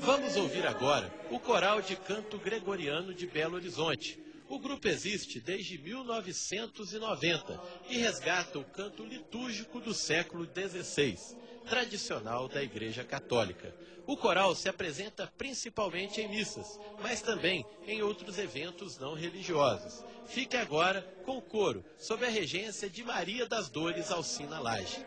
Vamos ouvir agora o Coral de Canto Gregoriano de Belo Horizonte. O grupo existe desde 1990 e resgata o canto litúrgico do século XVI, tradicional da Igreja Católica. O coral se apresenta principalmente em missas, mas também em outros eventos não religiosos. Fique agora com o coro, sob a regência de Maria das Dores Alcina Laje.